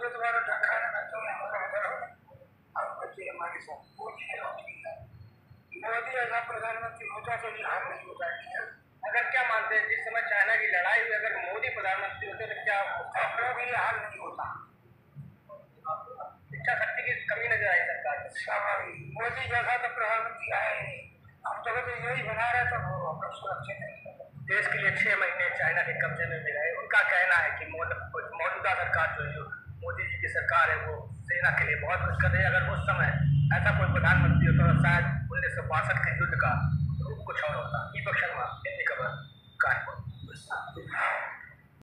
है मोदी मोदी ऐसा प्रधानमंत्री होता तो बिहार नहीं होता है? अगर क्या मानते हैं जिस समय चाइना की लड़ाई हुई अगर मोदी प्रधानमंत्री होते तो क्या के हाल नहीं होता इच्छा शक्ति की कमी नज़र आई सरकार मोदी जैसा तो प्रधानमंत्री आया ही नहीं हम तो यही बना रहे तो हम सुरक्षित नहीं देश के लिए छह महीने चाइना के कब्जे में भी रहे उनका कहना है कि मौजूदा सरकार जो है की सरकार है, वो सेना के लिए बहुत कुछ कर रही है। अगर उस समय ऐसा कोई प्रधानमंत्री होता तो शायद उन्नीस सौ बासठ के युद्ध का रूप कुछ और होता। विपक्ष